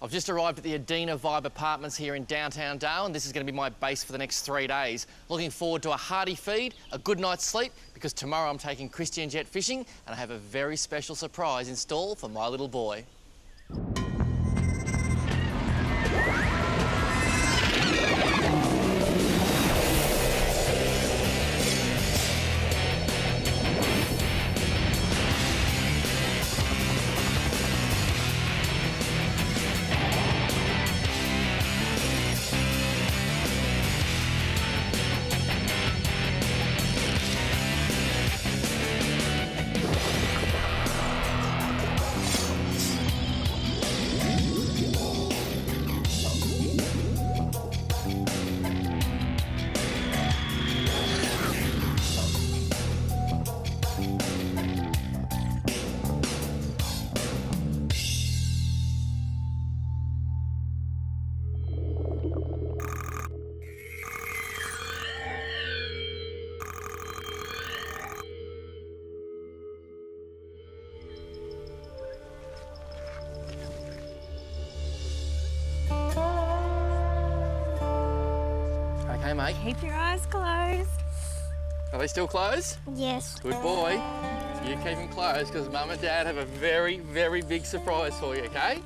I've just arrived at the Adina Vibe Apartments here in downtown Dale, and this is going to be my base for the next three days. Looking forward to a hearty feed, a good night's sleep, because tomorrow I'm taking Christy and Jet fishing, and I have a very special surprise in store for my little boy. Mate. Keep your eyes closed. Are they still closed? Yes. Good boy. You keep them closed because Mum and Dad have a very, very big surprise for you, okay?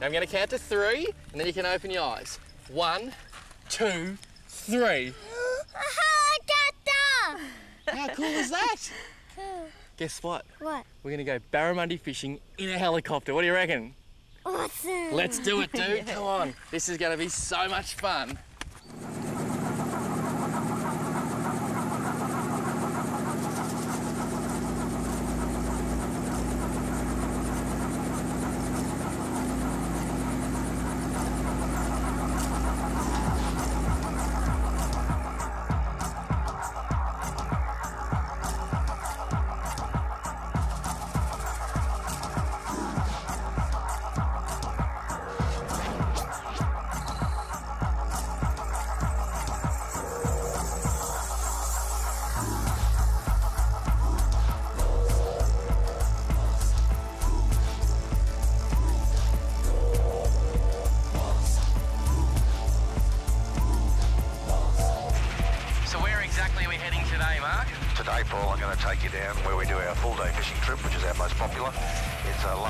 Now I'm going to count to three and then you can open your eyes. One, two, three. How cool is that? Guess what? What? We're going to go barramundi fishing in a helicopter. What do you reckon? Awesome. Let's do it, dude. Come on. This is going to be so much fun.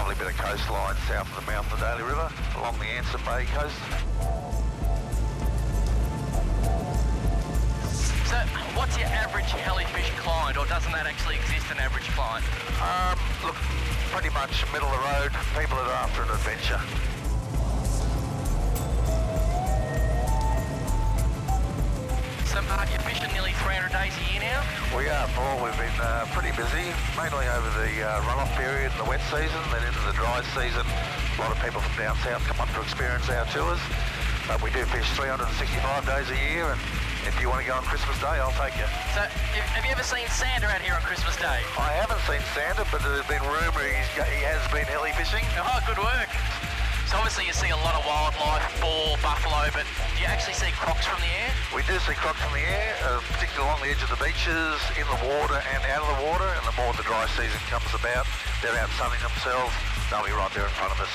Lovely bit of coastline south of the mouth of the Daly River along the Anson Bay coast. So what's your average helifish client, or doesn't that actually exist, an average client? Um, look, pretty much middle of the road, people that are after an adventure. So Mark, you're fishing nearly 300 days a year now? We are, Paul. We've been uh, pretty busy, mainly over the uh, runoff period and the wet season, then into the dry season. A lot of people from down south come up to experience our tours. But we do fish 365 days a year, and if you want to go on Christmas Day, I'll take you. So have you ever seen Santa out here on Christmas Day? I haven't seen Santa, but there's been rumour he has been heli fishing. Oh, good work. So obviously you see a lot of wildlife, boar, buffalo, but do you actually see crocs from the air? We do see crocs from the air, uh, particularly along the edge of the beaches, in the water and out of the water. And the more the dry season comes about, they're out sunning themselves. They'll be right there in front of us.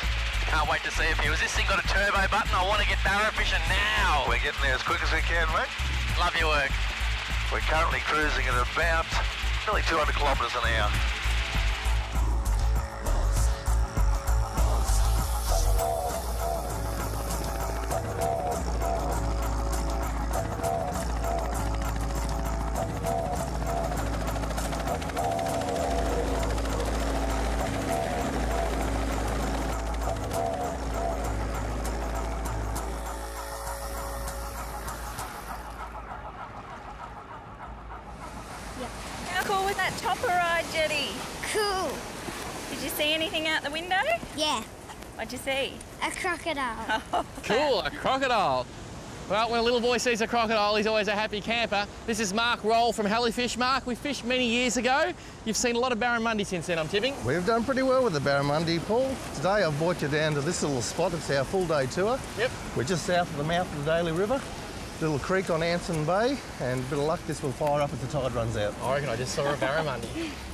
Can't wait to see a few. Has this thing got a turbo button? I want to get barra fishing now. We're getting there as quick as we can, mate. Love your work. We're currently cruising at about nearly 200 kilometres an hour. Crocodile. Cool, a crocodile. Well, when a little boy sees a crocodile, he's always a happy camper. This is Mark Roll from Helifish. Mark, we fished many years ago. You've seen a lot of barramundi since then, I'm tipping. We've done pretty well with the barramundi, Paul. Today I've brought you down to this little spot. It's our full day tour. Yep. We're just south of the mouth of the Daly River. Little creek on Anson Bay, and a bit of luck, this will fire up as the tide runs out. I reckon I just saw a barramundi.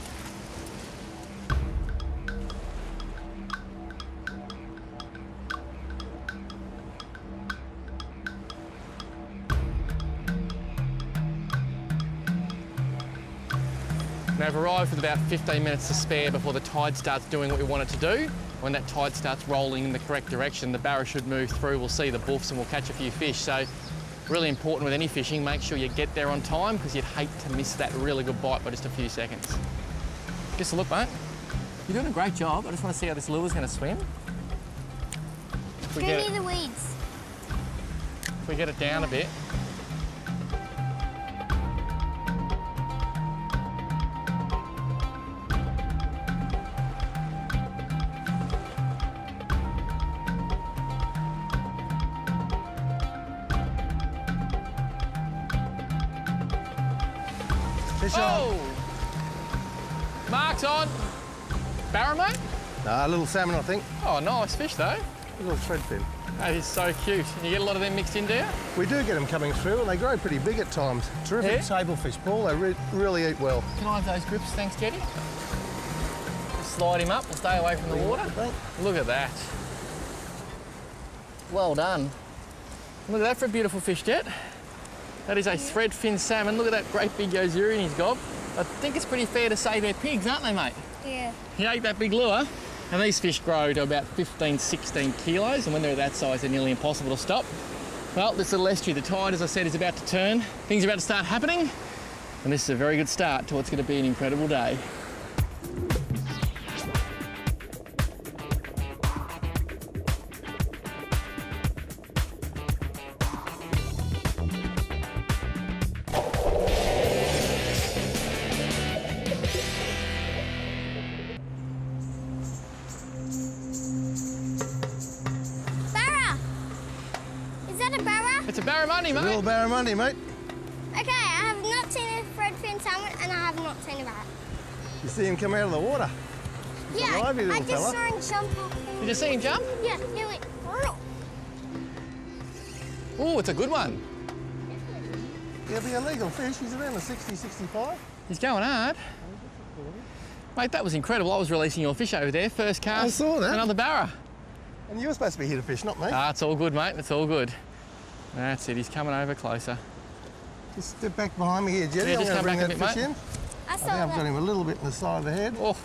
I've arrived with about 15 minutes to spare before the tide starts doing what we want it to do. When that tide starts rolling in the correct direction, the barra should move through. We'll see the buffs and we'll catch a few fish. So, really important with any fishing, make sure you get there on time because you'd hate to miss that really good bite by just a few seconds. Just a look, mate. You're doing a great job. I just want to see how this lure's going to swim. If we, Give get me it, the weeds. if we get it down a bit. Ah, a little salmon, I think. Oh, nice fish though. A little threadfin. That is so cute. You get a lot of them mixed in, do you? We do get them coming through, and they grow pretty big at times. Terrific Yeah? table fish, Paul. They re- really eat well. Can I have those grips, thanks, Jetty? Slide him up. We'll stay away from the water. Look at that. Well done. Look at that for a beautiful fish, Jet. That is a threadfin salmon. Look at that great big Yozuri in his gob. I think it's pretty fair to say they're pigs, aren't they, mate? Yeah. He ate that big lure, and these fish grow to about 15, 16 kilos, and when they're that size, they're nearly impossible to stop. Well, this little estuary, the tide, as I said, is about to turn. Things are about to start happening, and this is a very good start to what's going to be an incredible day. Little barramundi, mate. Okay, I have not seen a threadfin salmon and I have not seen a barra. You see him come out of the water. Yeah, lively I little just fella. saw him jump off. Did you see him jump? Yeah, he went. Oh, it's a good one. He'll be a legal fish. He's around the 60, 65. He's going hard. Mate, that was incredible. I was releasing your fish over there. First cast. I saw that. Another barra. And you were supposed to be here to fish, not me. Ah, it's all good, mate. It's all good. That's it. He's coming over closer. Just step back behind me here, Jetty. Yeah, I'm just come bring back that a bit, fish mate. in. I, I think I've got him a little bit in the side of the head. Oh,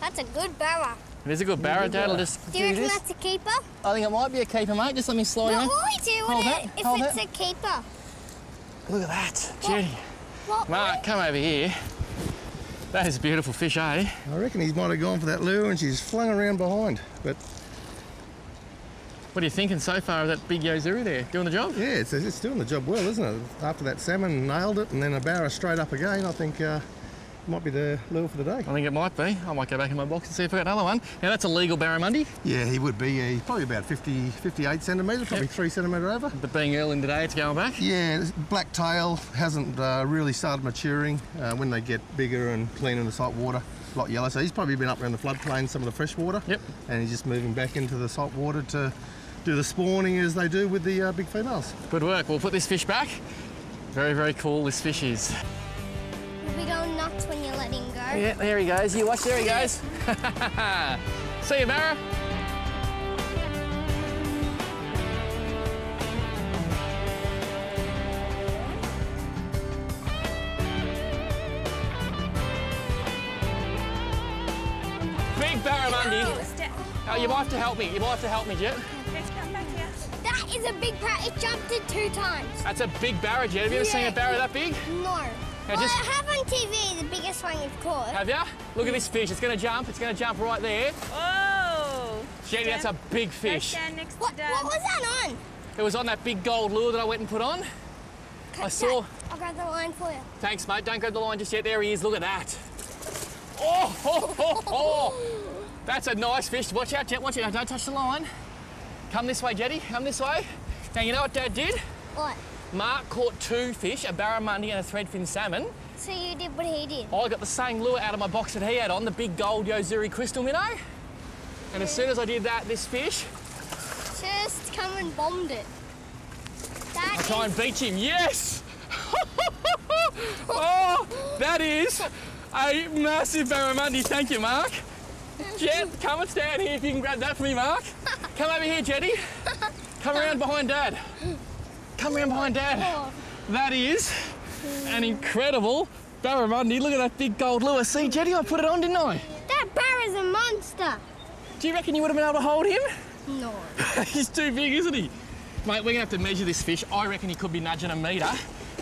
That's a good barra. it is a good barra, good Dad. I'll just Do you do reckon this. that's a keeper? I think it might be a keeper, mate. Just let me slide What on. will we do Hold it if hold it's that. a keeper? Look at that. Jetty. What Mark, come over here. That is a beautiful fish, eh? I reckon he might have gone for that lure and she's flung around behind. But What are you thinking so far of that big Yozuri there? Doing the job? yeah, it's, it's doing the job well, isn't it? After that salmon nailed it and then a barra straight up again, I think uh, might be the lure for the day. I think it might be. I might go back in my box and see if I got another one. Now that's a legal barramundi, Yeah, he would be. He's probably about 50, 58 centimetres, probably three centimetre over. but being early in the day, it's going back. Yeah, black tail hasn't uh, really started maturing. Uh, when they get bigger and clean in the salt water, a lot yellow. So he's probably been up around the floodplain, some of the fresh water. Yep. And he's just moving back into the salt water to do the spawning as they do with the uh, big females. Good work. We'll put this fish back. Very, very cool this fish is. You'll be going nuts when you let him go. Yeah, there he goes. You watch, there he goes. See you, Barra. Big barramundi. Oh. Oh, you might have to help me. You might have to help me, Jet. Is a big barra. It jumped it two times. That's a big barra, Jet. Have you ever seen a barra that big? No. Now well, just- I have on TV the biggest one you've caught. Have ya? Look at this fish. It's going to jump. It's going to jump right there. Oh. Jetty, that's a big fish. What, stand next to what was that on? It was on that big gold lure that I went and put on. I saw. I'll grab the line for you. Thanks, mate. Don't grab the line just yet. There he is. Look at that. Oh, ho, ho, ho. that's a nice fish. Watch out, Jet. Watch out. Don't touch the line. Come this way, Jetty. Come this way. Now, you know what Dad did? What? Mark caught two fish, a barramundi and a threadfin salmon. So you did what he did. I got the same lure out of my box that he had on, the big gold Yozuri crystal minnow. And as soon as I did that, this fish, Just come and bombed it. That I try is- and beat him. Yes! oh, that is a massive barramundi. Thank you, Mark. Jet, come and stand here if you can grab that for me, Mark. Come over here, Jetty. Come around behind Dad. Come around behind Dad. That is an incredible Barramundi, look at that big gold lure. See, Jetty, I put it on, didn't I? That barra's a monster. Do you reckon you would have been able to hold him? No. He's too big, isn't he? Mate, we're gonna have to measure this fish. I reckon he could be nudging a metre.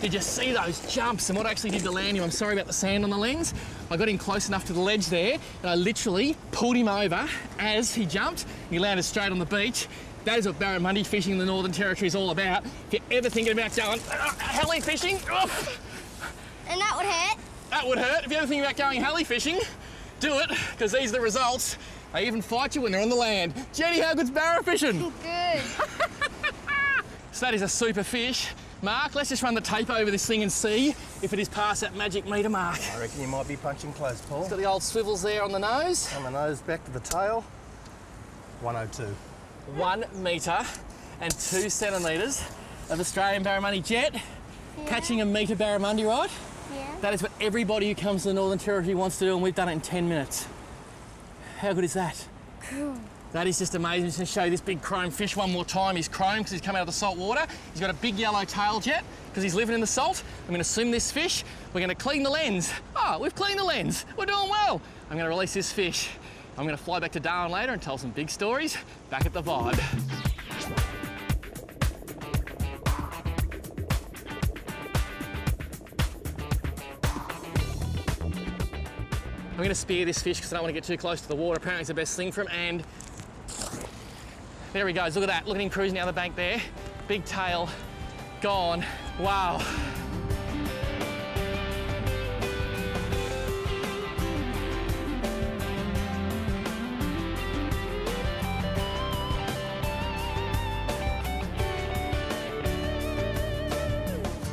Did you see those jumps and what I actually did to land him? I'm sorry about the sand on the lens. I got him close enough to the ledge there and I literally pulled him over as he jumped. He landed straight on the beach. That is what barramundi fishing in the Northern Territory is all about. If you're ever thinking about going uh, heli fishing, oh, And that would hurt. that would hurt. If you're ever thinking about going heli fishing, do it, because these are the results. They even fight you when they're on the land. Jenny, how good's barra fishing? Good. So that is a super fish. Mark, let's just run the tape over this thing and see if it is past that magic metre mark. I reckon you might be punching close, Paul. It's Got the old swivels there on the nose. On the nose, back to the tail. 102. One oh metre and two centimetres of Australian barramundi jet. Catching a metre barramundi, right? Yeah. That is what everybody who comes to the Northern Territory wants to do, and we've done it in 10 minutes. How good is that? Cool. That is just amazing. Just to show you this big chrome fish one more time. He's chrome because he's come out of the salt water. He's got a big yellow tail jet because he's living in the salt. I'm going to swim this fish. We're going to clean the lens. Oh, we've cleaned the lens. We're doing well. I'm going to release this fish. I'm going to fly back to Darwin later and tell some big stories back at the Vibe. I'm going to spear this fish because I don't want to get too close to the water. Apparently it's the best thing for him and there he goes, look at that. Look at him cruising down the bank there. Big tail, gone. Wow.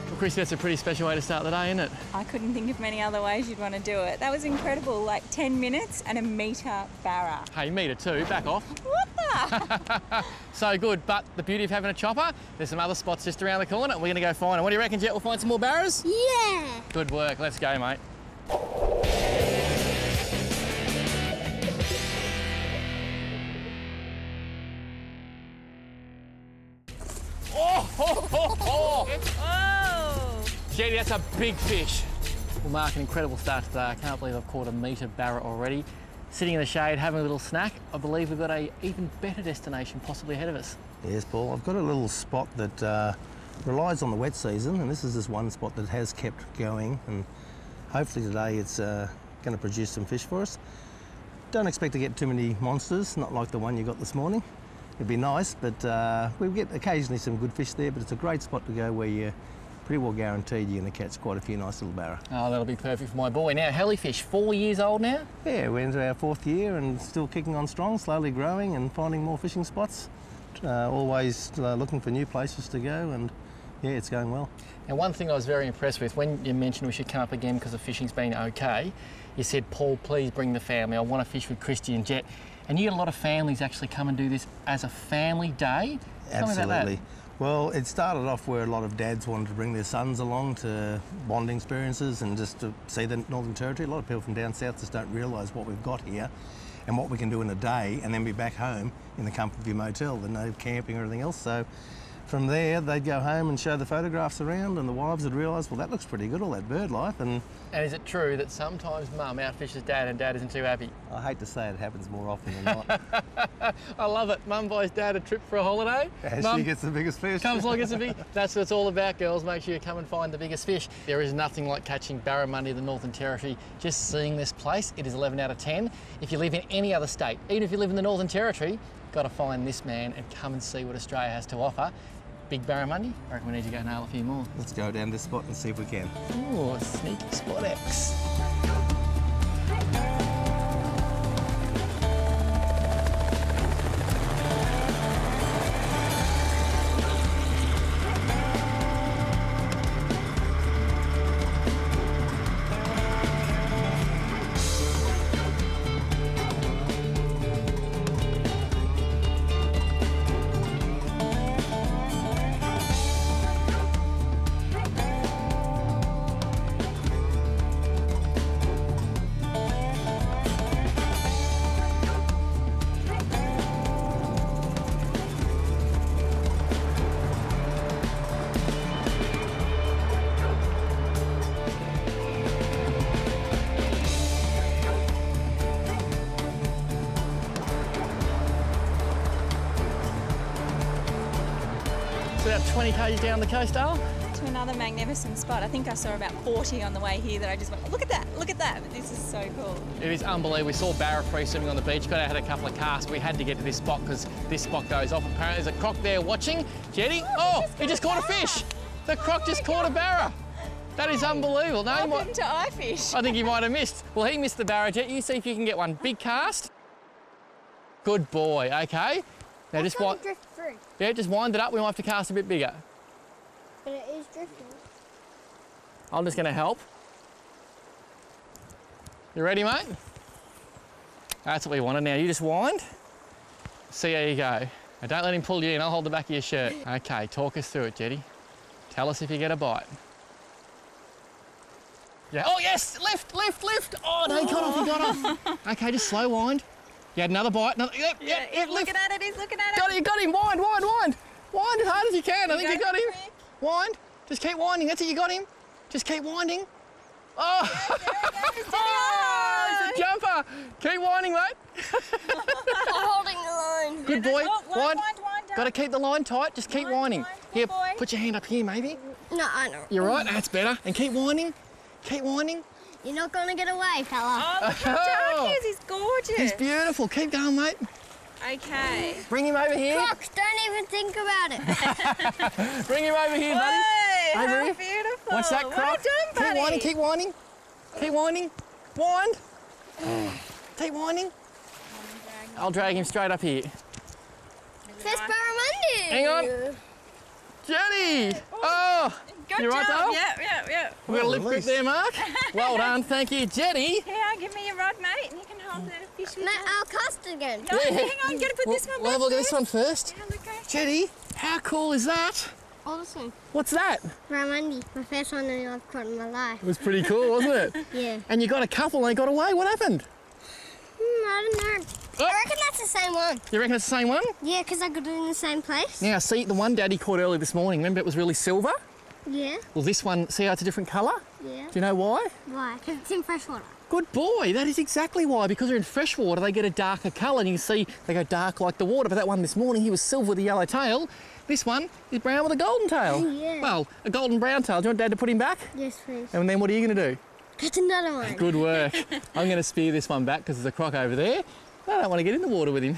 Well, Chris, that's a pretty special way to start the day, isn't it? I couldn't think of many other ways you'd want to do it. That was incredible. Like 10 minutes and a metre barra. Hey, meter two, back off. What So good, but the beauty of having a chopper, there's some other spots just around the corner. We're gonna go find them. What do you reckon, Jet? We'll find some more barras? Yeah. Good work, let's go, mate. Oh, ho, ho, ho. Oh! Jetty, that's a big fish. Well, Mark, an incredible start today. I can't believe I've caught a metre barra already. Sitting in the shade, having a little snack. I believe we've got a even better destination possibly ahead of us. Yes, Paul. I've got a little spot that uh, relies on the wet season, and this is just one spot that has kept going. And hopefully today it's uh, going to produce some fish for us. Don't expect to get too many monsters, not like the one you got this morning. It'd be nice, but uh, we get occasionally some good fish there. But it's a great spot to go where you're pretty well guaranteed you're going to catch quite a few nice little barra. Oh, that'll be perfect for my boy. Now, Helifish, four years old now. Yeah, we're into our fourth year and still kicking on strong, slowly growing and finding more fishing spots. Uh, always uh, looking for new places to go, and yeah, it's going well. And one thing I was very impressed with when you mentioned we should come up again because the fishing's been okay, you said, Paul, please bring the family. I want to fish with Christy and Jet. And you get a lot of families actually come and do this as a family day. Tell me about that. Absolutely. Well, it started off where a lot of dads wanted to bring their sons along to bonding experiences and just to see the Northern Territory. A lot of people from down south just don't realise what we've got here and what we can do in a day and then be back home in the comfort of your motel. There's no camping or anything else. So from there, they'd go home and show the photographs around and the wives would realise, well, that looks pretty good, all that bird life. And And is it true that sometimes mum outfishes dad and dad isn't too happy? I hate to say it happens more often than not. I love it. Mum buys dad a trip for a holiday. As Mum she gets the biggest fish. comes along gets a big. That's what it's all about, girls. Make sure you come and find the biggest fish. There is nothing like catching barramundi in the Northern Territory. Just seeing this place, it is 11 out of 10. If you live in any other state, even if you live in the Northern Territory, got to find this man and come and see what Australia has to offer. Big barramundi. I reckon we need to go nail a few more. Let's go down this spot and see if we can. Ooh, sneaky spot X. 20 k's down the coast? To another magnificent spot. I think I saw about 40 on the way here that I just went, oh, look at that, look at that. This is so cool. It is unbelievable. We saw barra free swimming on the beach, got out, had a couple of casts. We had to get to this spot because this spot goes off. Apparently, there's a croc there watching. Jetty, oh, oh he just caught a fish. The croc just caught a barra. That is unbelievable. No, he might- Welcome to iFish. I think he might have missed. Well, he missed the barra, Jet. You see if you can get one. Big cast. Good boy. Okay. Now just wind, drift through, yeah, just wind it up. We might have to cast a bit bigger. but it is drifting. I'm just going to help. You ready, mate? That's what we wanted. Now you just wind. See how you go. Now don't let him pull you in. I'll hold the back of your shirt. Okay, talk us through it, Jetty. Tell us if you get a bite. Yeah. Oh yes, lift, lift, lift. Oh no, he got off. He got off. Okay, just slow wind. You had another bite. Another, yep, Yeah, yep, he's looking at it, he's looking at it. Got it, you got him. Wind, wind, wind. Wind as hard as you can. I think you got him, him. Rick. Wind. Just keep winding. That's it, you got him. Just keep winding. Oh! oh, it's a jumper. Keep winding, mate. I'm holding the line. Good boy. Oh, wind, Wind. wind, wind, Got to keep the line tight. Just keep Wind, winding. wind. Here, boy. put your hand up here, maybe. No, I know. You're right. That's better. And keep winding. Keep winding. You're not gonna get away, fella. Oh, look how oh. dark he is. He's gorgeous. He's beautiful. Keep going, mate. Okay. Bring him over here. Crocs, don't even think about it. Bring him over here, buddy. Hey, Over how here. beautiful. What's that, Well Croc? done, Keep buddy. winding. Keep winding. Keep winding. Wind. keep winding. I'll drag him straight up here. First barramundi. Hang on. Jenny! Oh! oh. Good You right, job. Dale? Yeah, yeah, yeah. We've got a Oh, lip grip there, Mark. Well done. Thank you, Jenny. Yeah, give me your rod, mate, and you can hold the fish with Mate. I'll cast again. No, Yeah. hang on, gotta put We'll, this one we'll back have a look at this one first. Have a go. Jetty, how cool is that? Awesome. What's that? Ramundi, my first one that I've caught in my life. It was pretty cool, wasn't it? Yeah. And you got a couple and they got away. What happened? Hmm, I don't know. Oh. I reckon that's the same one. You reckon it's the same one? Yeah, because I got it in the same place. Now, see, the one Daddy caught early this morning, remember it was really silver? Yeah. Well, this one, see how it's a different colour? Yeah. Do you know why? Why? Because it's in fresh water. Good boy, that is exactly why. Because they're in fresh water, they get a darker colour. And you can see they go dark like the water. But that one this morning, he was silver with a yellow tail. This one is brown with a golden tail. Oh, yeah. Well, a golden brown tail. Do you want Dad to put him back? Yes, please. And then what are you going to do? Catch another one. Good work. I'm going to spear this one back because there's a croc over there. I don't want to get in the water with him.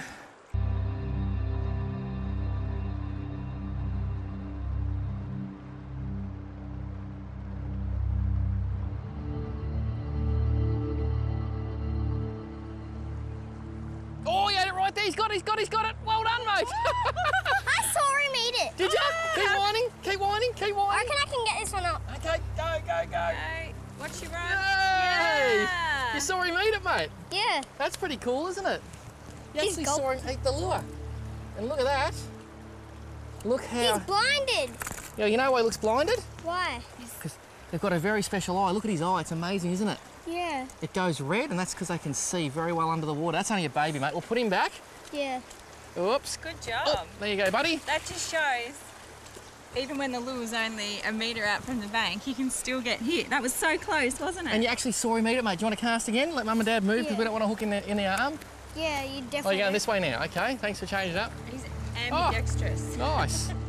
Yeah, you know why he looks blinded? Why? Because they've got a very special eye. Look at his eye. It's amazing, isn't it? Yeah. It goes red, and that's because they can see very well under the water. That's only a baby, mate. We'll put him back. Yeah. Oops. Good job. Oh, there you go, buddy. That just shows, even when the lure's only a metre out from the bank, you can still get hit. That was so close, wasn't it? And you actually saw him eat it, mate. Do you want to cast again? Let mum and dad move because Yeah. we don't want to hook in the, in the arm. Yeah, you Oh, definitely. you're going this way now. Okay, thanks for changing it up. He's oh. ambidextrous. Nice.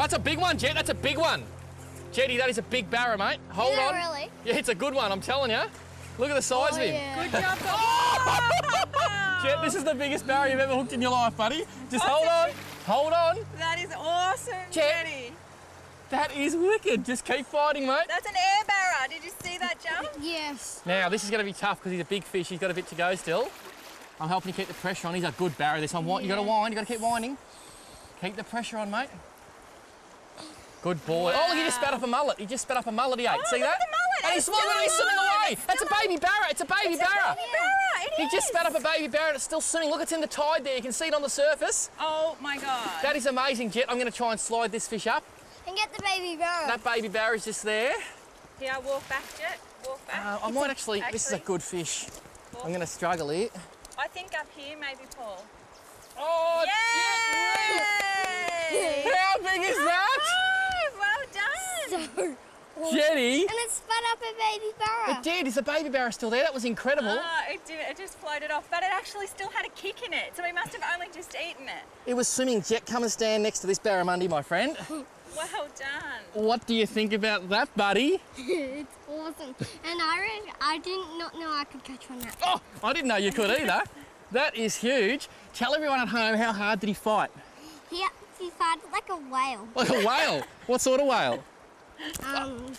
That's a big one, Jet. That's a big one. Jetty, that is a big barra, mate. Hold Is it on. really? Yeah, it's a good one, I'm telling you. Look at the size Oh, of him. yeah. Good job, Dom. Jet, this is the biggest barra you've ever hooked in your life, buddy. Just hold on. Hold on. That is awesome, Jet. Jetty. That is wicked. Just keep fighting, mate. That's an air barra. Did you see that jump? Yes. Now, this is going to be tough because he's a big fish. He's got a bit to go still. I'm helping you keep the pressure on. He's a good barra this one. Wi- you got to wind. you got to keep winding. Keep the pressure on, mate. Good boy. Oh, look, he just spat up a mullet. He just spat up a mullet he ate. Oh, See that? mullet. And he's swimming, he's swimming away. That's a baby barra. It's a baby It's a barra. baby barra. It He just spat up a baby barra and it's still swimming. Look, it's in the tide there. You can see it on the surface. Oh my god. That is amazing, Jet. I'm going to try and slide this fish up. And get the baby barra. That baby barra is just there. Here, walk back, Jet. Walk back. Uh, I might actually, this is a good fish. Walk. I'm going to struggle here. I think up here, maybe Paul. Oh, Yay! Jet! How big is that? Oh, well Jetty, And it spat float up a baby barra. It did. Is the baby barra still there? That was incredible. Ah, it, did, it just floated off, but it actually still had a kick in it, so we must have only just eaten it. It was swimming. Jet, come and stand next to this barramundi, my friend. Well done. What do you think about that, buddy? it's awesome. And I re- I did not know I could catch one that. Oh, I didn't know you could either. That is huge. Tell everyone at home how hard did he fight? He, he fighted like a whale. Like a whale. what sort of whale? Um,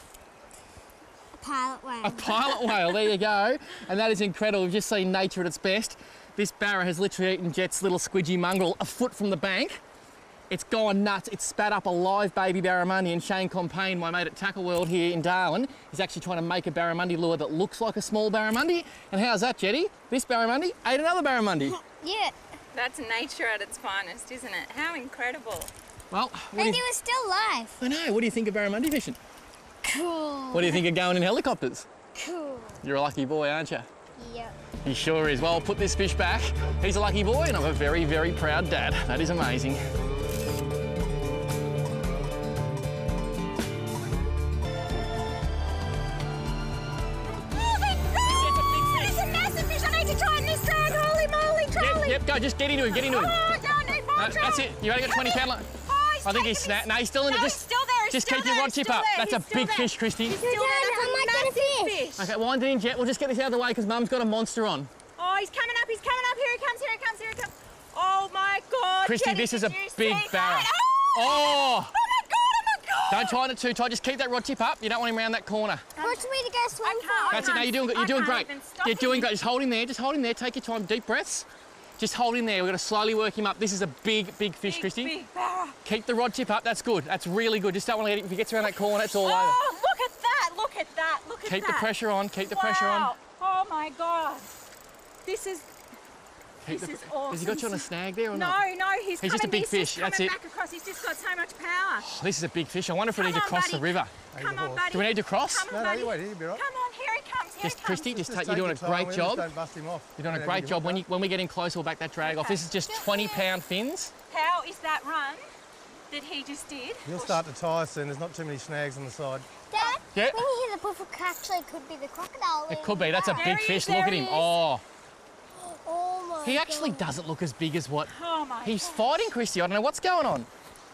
a pilot whale. A pilot whale, there you go. And that is incredible. We've just seen nature at its best. This barra has literally eaten Jet's little squidgy mongrel a foot from the bank. It's gone nuts. It's spat up a live baby barramundi and Shane Compain, my mate at Tackle World here in Darwin, is actually trying to make a barramundi lure that looks like a small barramundi. And how's that, Jetty? This barramundi ate another barramundi. yeah. That's nature at its finest, isn't it? How incredible. Well, And you, he was still alive. I know. What do you think of barramundi fishing? Cool. What do you think of going in helicopters? Cool. You're a lucky boy, aren't you? Yep. He sure is. Well, I'll put this fish back. He's a lucky boy, and I'm a very, very proud dad. That is amazing. It's a massive fish. I need to tighten this drag. Holy moly, Yep, go. Just get into him. Get into him. Oh, no, need more Uh, that's it. You only got 20 pound. li- Oh, he's I think he's snapped. No, he's still in it. Just, he's still there. He's just still keep your rod tip up. there, That's a he's still big there. fish, Christy. He's still there. That's how am I gonna massive fish? fish. Okay, wind it in, Jet. We'll just get this out of the way because Mum's got a monster on. Oh, he's coming up. He's coming up. Here he comes. Here he comes. Here he comes. Oh my God. Christy, Jenny, this is a big see barra. Oh! Oh! Oh my God. Oh my God. Don't tighten it too tight. Just keep that rod tip up. You don't want him around that corner. Watch me to go swim for. That's it. Now you're doing good. You're doing great. You're doing great. Just hold him there. Just hold him there. Take your time. Deep breaths. Just hold him there. We're going to slowly work him up. This is a big, big fish, Big, Christy. big barra. Keep the rod tip up. That's good. That's really good. Just don't want to let it. If he gets around that corner, it's all over. Oh, look at that. Look at that. Look at Keep that. Keep the pressure on. Keep the pressure on. Oh my God. This is Keep This the- is Has he got you on a snag there or no, not? no. He's, He's just a coming- big he's just fish, that's coming it. back across. He's just got so much power. This is a big fish. I wonder if we need to Come on, cross the river. Come on, buddy. Do we need to cross? Come on, No, no, buddy. you wait here, you'll be right. Come on, here he comes. Just. Christy, just, take, you're doing a great with it, job. Just don't bust him off. You're doing a great job. When you when we get in close, we'll back that drag off. This is just 20 pound fins. How is that run that he just did? up. He'll start to tie soon. There's not too many snags on the side. Dad, Yeah. when you hear the poof, it actually could be the crocodile. It could be. That's a There big he fish. Look at him. is. Oh, Oh he actually God. doesn't look as big as what Oh my he's God. fighting, Christy. I don't know what's going on.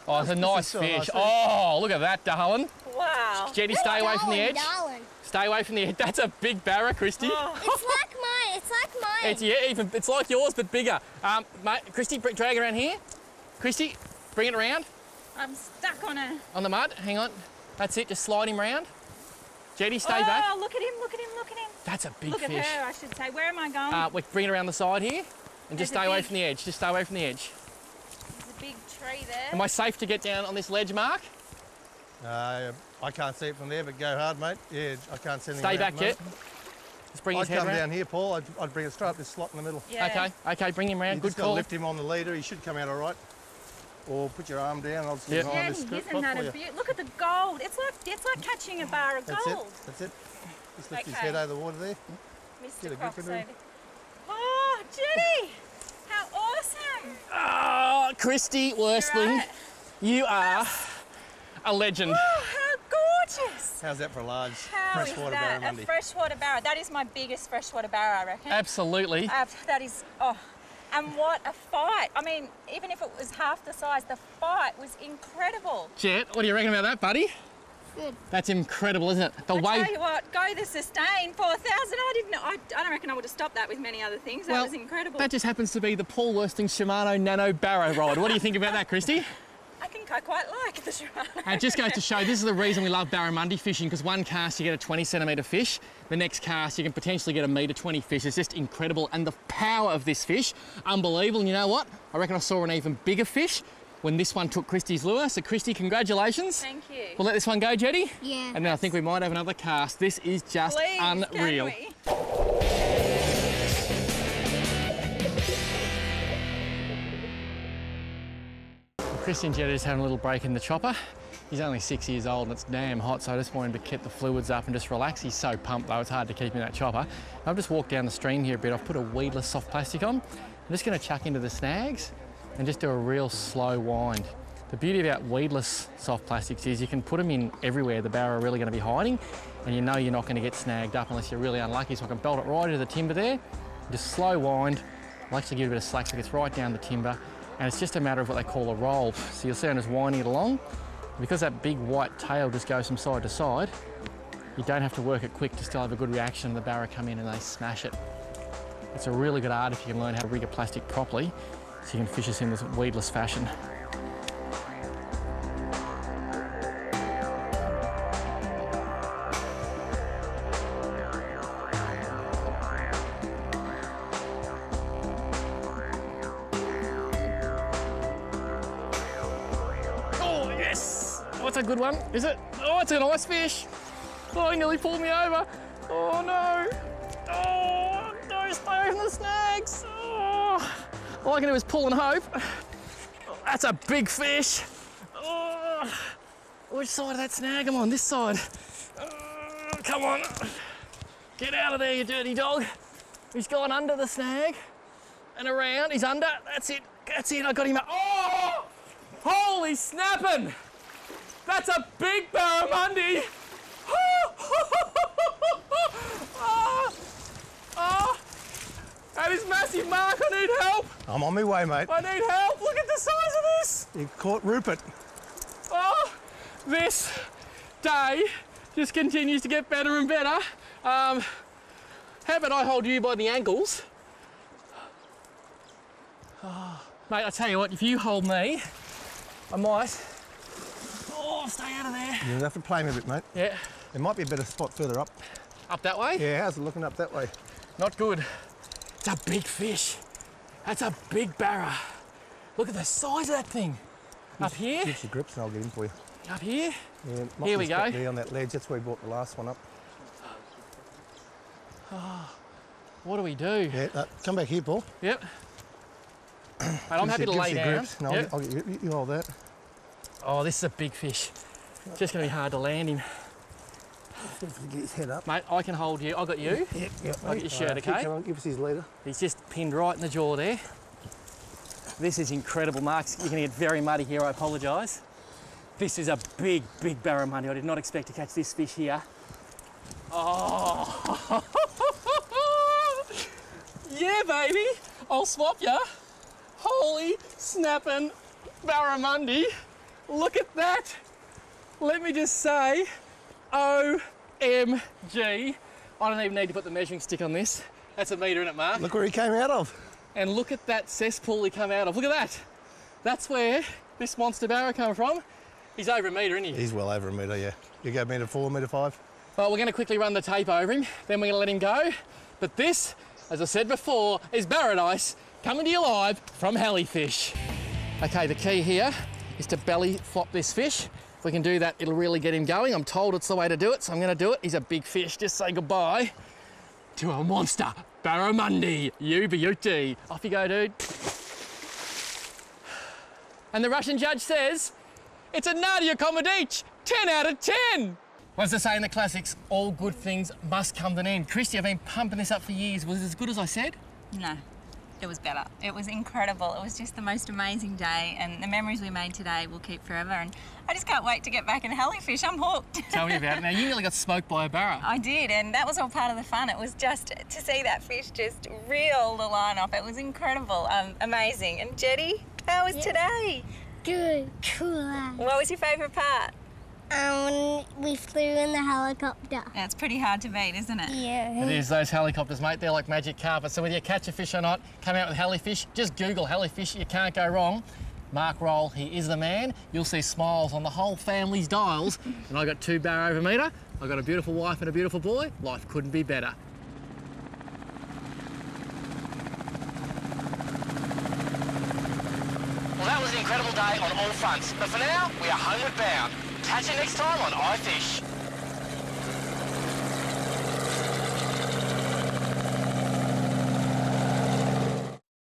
Oh, it's a nice so nice fish. fish. Oh, look at that, darling. Wow. Jetty, stay away from the edge. darling. Stay away from the edge. That's a big barra, Christy. Oh. It's like mine. It's like mine. It's yeah, even it's like yours but bigger. Um, mate, Christy, br- drag it around here. Christy, bring it around I'm stuck on a. on the mud. Hang on. That's it. Just slide him round. Jetty, stay oh, back. look at him! Look at him! Look at him! That's a big look fish. at her, I should say. Where am I going? Uh, we bring it around the side here, and just There's stay away big- from the edge. Just stay away from the edge. There's a big tree there. Am I safe to get down on this ledge, Mark? Uh, I can't see it from there, but go hard, mate. Yeah, I can't see anything. Stay back, at the Jet. moment. Just bring I'd his head come round. down here, Paul. I'd, I'd bring it straight up this slot in the middle. yeah. Okay, okay, bring him round. You Good just got to call. lift him on the leader. He should come out all right. Or put your arm down. I'll just Yep. get Yeah, this isn't that a you. beaut? Look at the gold. It's like it's like catching a bar of That's gold. it. That's it. Just lift his head out of the water there. Get Mr. a grip Crocs over. Oh, Jenny! How awesome! Ah, Christy Worsteling, Right. you are a legend. Oh, how! How's that for a large How is freshwater that? barramundi? A freshwater barra. That is my biggest freshwater barra, I reckon. Absolutely. Uh, that is, oh, and what a fight. I mean, even if it was half the size, the fight was incredible. Jet, what do you reckon about that, buddy? Good. That's incredible, isn't it? The I way. tell you what, go the sustain, 4,000. I didn't I, I don't reckon I would have stopped that with many other things. That well, was incredible. That just happens to be the Paul Worsteling Shimano Nano Barra rod. What do you think about that, Christy? I think I quite like the Shimano. And it just goes to show this is the reason we love barramundi fishing because one cast you get a 20 centimetre fish, the next cast you can potentially get a metre 20 fish. It's just incredible. And the power of this fish, unbelievable. And you know what? I reckon I saw an even bigger fish when this one took Christy's lure. So, Christy, congratulations. Thank you. We'll let this one go, Jetty. Yeah. And then I think we might have another cast. This is just Please, unreal. Christy and Jetta is having a little break in the chopper. He's only six years old and it's damn hot, so I just want him to keep the fluids up and just relax. He's so pumped though, it's hard to keep him in that chopper. I've just walked down the stream here a bit. I've put a weedless soft plastic on. I'm just going to chuck into the snags and just do a real slow wind. The beauty about weedless soft plastics is you can put them in everywhere the barra are really going to be hiding and you know you're not going to get snagged up unless you're really unlucky. So I can belt it right into the timber there, just slow wind. I'll actually give it a bit of slack so it gets right down the timber and it's just a matter of what they call a roll. So you'll see I'm just winding it along. Because that big white tail just goes from side to side, you don't have to work it quick to still have a good reaction. The barra come in and they smash it. It's a really good art if you can learn how to rig a plastic properly so you can fish this in this weedless fashion. Is it? Oh, it's a nice fish. Oh, he nearly pulled me over. Oh, no. Oh, no, stay from the snags. Oh. All I can do is pull and hope. Oh, that's a big fish. Oh. Which side of that snag am I on? This side. Oh, come on. Get out of there, you dirty dog. He's gone under the snag and around. He's under. That's it. That's it. I got him. Oh! Holy snapping! That's a big barramundi! oh, ah, oh, ah, that is massive, Mark. I need help. I'm on my way, mate. I need help. Look at the size of this. You caught Rupert. Oh, this day just continues to get better and better. Um, how about I hold you by the ankles? Oh, mate, I tell you what, if you hold me, I might. Oh, stay out of there. You'll have to play me a bit, mate. Yeah, There might be a better spot further up. up that way. Yeah, how's it looking up that way? Not good. It's a big fish. That's a big barra. Look at the size of that thing. Up here, Give us your grips and I'll get in for you. up here. Yeah, Here we go. There on that ledge. That's where we brought the last one up. What do we do? Yeah, uh, come back here, Paul. Yep. Mate, I'm happy to lay down. grips, I'll, Yep. get, I'll get you, you hold that. Oh, this is a big fish. It's Just going to be hard to land him. Head up. Mate, I can hold you. I got you. Yep, yep. I'll get your shirt, keep okay? going, Give us his leader. He's just pinned right in the jaw there. This is incredible, Mark. You're going to get very muddy here. I apologise. This is a big, big barramundi. I did not expect to catch this fish here. Oh, yeah, baby. I'll swap ya. Holy snapping barramundi. Look at that. Let me just say, OMG. I don't even need to put the measuring stick on this. That's a metre in it, Mark. Look where he came out of. And look at that cesspool he came out of. Look at that. That's where this monster barra come from. He's over a metre, isn't he? He's well over a metre, yeah. You go metre four, metre five. Well, we're going to quickly run the tape over him, then we're going to let him go. But this, as I said before, is Paradise coming to you live from Helifish. Okay, the key here is to belly flop this fish. If we can do that, it'll really get him going. I'm told it's the way to do it, so I'm going to do it. He's a big fish. Just say goodbye to a monster barramundi. You beauty. Off you go, dude. And the Russian judge says it's a Nadia Comaneci, 10 out of 10. What's the say in the classics? All good things must come to an end. Christy, I've been pumping this up for years. Was it as good as I said? No, it was better. It was incredible. It was just the most amazing day, and the memories we made today will keep forever. And I just can't wait to get back in Helifish. I'm hooked. Tell me about it. Now, you nearly got smoked by a barra. I did, and that was all part of the fun. It was just to see that fish just reel the line off. It was incredible, um, amazing. And Jetty, how was today? Good, cool. What was your favourite part? Um, we flew in the helicopter. That's pretty hard to beat, isn't it? Yeah. It is those helicopters, mate. They're like magic carpet. So whether you catch a fish or not, come out with Helifish. Just Google Helifish. You can't go wrong. Mark Roll, he is the man. You'll see smiles on the whole family's dials. and I got two barra over metre. I got a beautiful wife and a beautiful boy. Life couldn't be better. Well, that was an incredible day on all fronts. But for now, we are homeward bound. Catch you next time on iFish.